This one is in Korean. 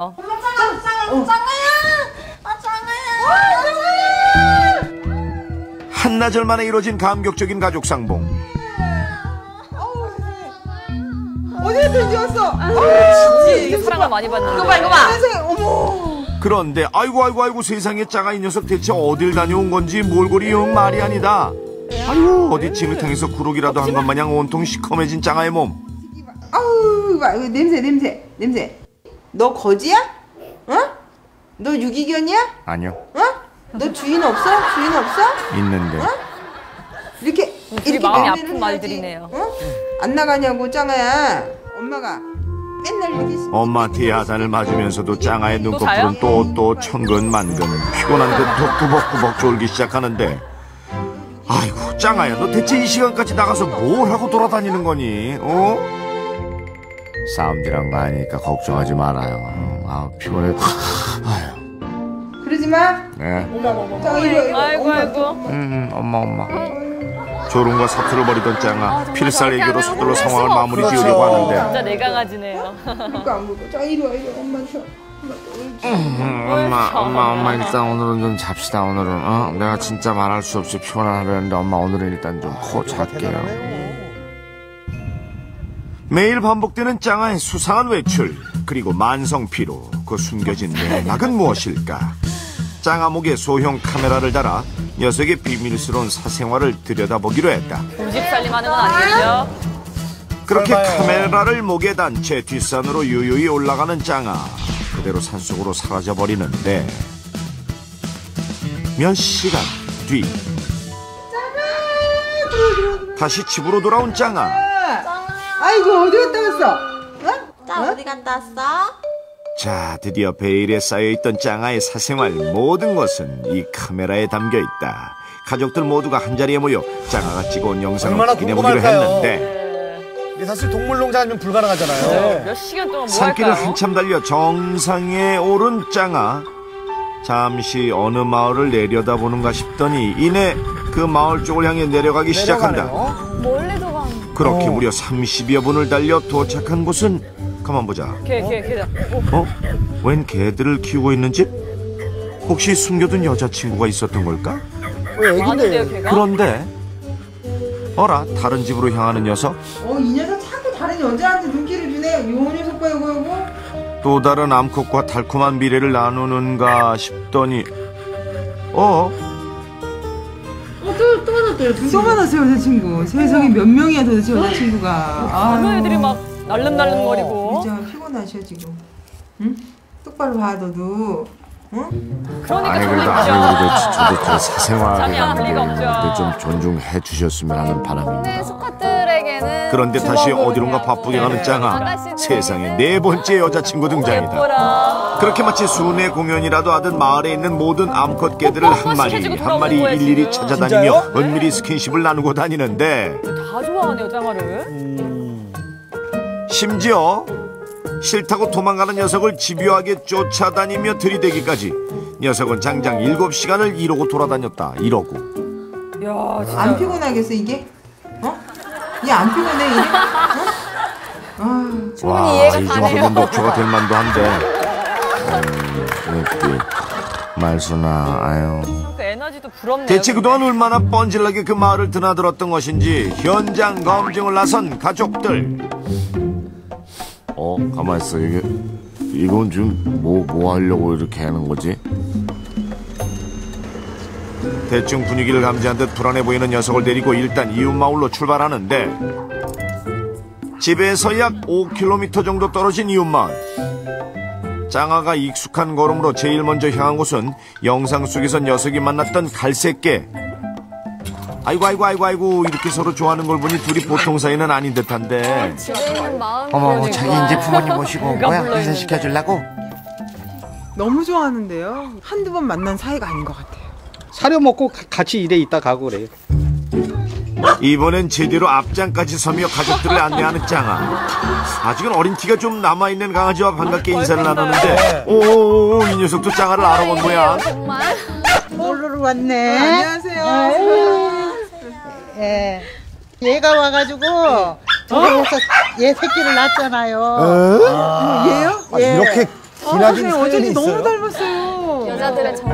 어. 한나절 만에 이뤄진 감격적인 가족 상봉. 어디에서 이제 왔어? 이게 사랑을 많이 받는 이거 봐 이거 봐. 세상에 어머. 그런데 아이고 아이고 아이고 세상에 짱아 이 녀석 대체 어딜 다녀온 건지 몰골이 영 말이 아니다. 아유 어디 진흙탕에서 구르기라도 한 것 마냥 온통 시커매진 짱아의 몸. 아우 냄새 냄새 냄새. 너 거지야? 어? 너 유기견이야? 아니요 어? 너 주인 없어? 주인 없어? 있는데 이렇게 되게 마음이 아픈. 말들이네요. 어? 안 나가냐고 짱아야. 엄마가 맨날 이렇게 시- 엄마한테 야단을 맞으면서도 짱아의? 눈꺼풀은 또또 천근만근 피곤한 듯 꾸벅꾸벅 졸기 시작하는데 아이고 짱아야 너 대체 이 시간까지 나가서 뭘 하고 돌아다니는 거니 어? 싸움질한 거 아니니까 걱정하지 말아요 아 피곤해 아유 그러지 마. 네 짱아 이거 이거. 아이고 엄마. 아이고. 음, 엄마 엄마 졸음과 사투를 벌이던 짱아 필살 애교로 서둘러 상황을 마무리 그렇죠. 지으려고 하는데 진짜 내 강아지네요. 이거 안 보고. 짱아 이리 와 이리 와. 엄마 줘. 음, 엄마, 엄마, 엄마 일단 오늘은 좀 잡시다 오늘은 어? 내가 진짜 말할 수 없이 피곤한 하루였는데 엄마 오늘은 일단 좀코 잘게요 매일 반복되는 짱아의 수상한 외출 그리고 만성 피로 그 숨겨진 내막은 무엇일까 짱아 목에 소형 카메라를 달아 녀석의 비밀스러운 사생활을 들여다보기로 했다 고집 살림하는 건 아니겠죠? 그렇게. 카메라를 목에 단 채 뒷산으로 유유히 올라가는 짱아 그대로 산속으로 사라져 버리는데 몇 시간 뒤 다시 집으로 돌아온 짱아 아이고 어디 갔다 왔어? 어? 나 어디 갔다 왔어? 자 드디어 베일에 쌓여있던 짱아의 사생활 모든 것은 이 카메라에 담겨 있다 가족들 모두가 한자리에 모여 짱아가 찍어온 영상을 확인해보기로? 했는데 이게 사실 동물농장 아니면 불가능하잖아요. 몇 시간 동안 뭐 산길을 할까요? 한참 달려 정상에 오른 짱아 잠시 어느 마을을 내려다보는가 싶더니 이내 그 마을 쪽을 향해 내려가기 시작한다 내려가네요. 멀리도 간. 그렇게 어. 무려 30여 분을 달려 도착한 곳은 가만 보자 걔, 걔, 걔다. 어? 웬 개들을 키우고 있는 집? 혹시 숨겨둔 여자친구가 있었던 걸까? 왜 애긴데? 그런데 어라 다른 집으로 향하는 녀석 어 이 녀석 자꾸 다른 여자한테 눈길을 주네. 요 녀석 봐 이거 이거. 또 다른 암컷과 달콤한 미래를 나누는가 싶더니 어? 또 만났어요 여자친구. 세상에 몇 명이야 도대체 여자친구가. 어느 애들이 막 어. 날름날름거리고. 진짜 피곤하셔 지금. 응? 똑바로 봐 너도. 응? 그러니까 아니 그래도 그래도 저도 저 사생활에 없죠. 게좀 존중해 주셨으면 하는 바람입니다. 그런데 다시 어디론가 바쁘게 가는 짱아 세상에 네 번째 여자친구 등장이다. 그렇게 마치 순회 공연이라도 하듯 마을에 있는 모든 암컷 개들을 한 마리 한 마리 일일이. 찾아다니며? 은밀히 스킨십을 나누고 다니는데 다 좋아하네요, 짱아를. 심지어 싫다고 도망가는 녀석을 집요하게 쫓아다니며 들이대기까지 녀석은 장장 7시간을 이러고 돌아다녔다 이러고 진짜. 안 피곤하겠어 이게? 어? 얘안 피곤해 얘? 어? 아. 와, 이 정도면 녹초가 될 만도 한데. 음, 이렇게 말수나, 아유. 그 에너지도 부럽네요. 대체. 그동안 얼마나 뻔질나게 그 마을을 드나들었던 것인지 현장 검증을 나선 가족들. 어, 가만 있어. 이게 이건 지금 뭐뭐 하려고 이렇게 하는 거지? 대충 분위기를 감지한 듯 불안해 보이는 녀석을 데리고 일단 이웃 마을로 출발하는데 집에서 약 5km 정도 떨어진 이웃 마을. 짱아가 익숙한 걸음으로 제일 먼저 향한 곳은 영상 속에서 녀석이 만났던 갈색개. 아이고 아이고 아이고 아이고 이렇게 서로 좋아하는 걸 보니 둘이 보통 사이는 아닌 듯한데. 마음 어머 자기 이제 부모님 모시고 온 거야? 불러 있는 인사시켜 주려고? 너무 좋아하는데요. 한두 번 만난 사이가 아닌 것 같아요. 사료 먹고 가- 같이 일해 있다 가고 그래요. 이번엔 제대로 앞장까지 서며 가족들을 안내하는 짱아. 아직은 어린 티가 좀 남아있는 강아지와 반갑게 인사를 나누는데, 오오오, 이 녀석도 짱아를 알아본 모양. 정말 놀러 왔네. 안녕하세요. 예. 얘가 와가지고 저기에서 얘 새끼를 낳았잖아요. 얘요? 아, 예. 이렇게 기나긴 아, 사연이 어쩐지 있어요. 너무 닮았어요. 여자들의 정이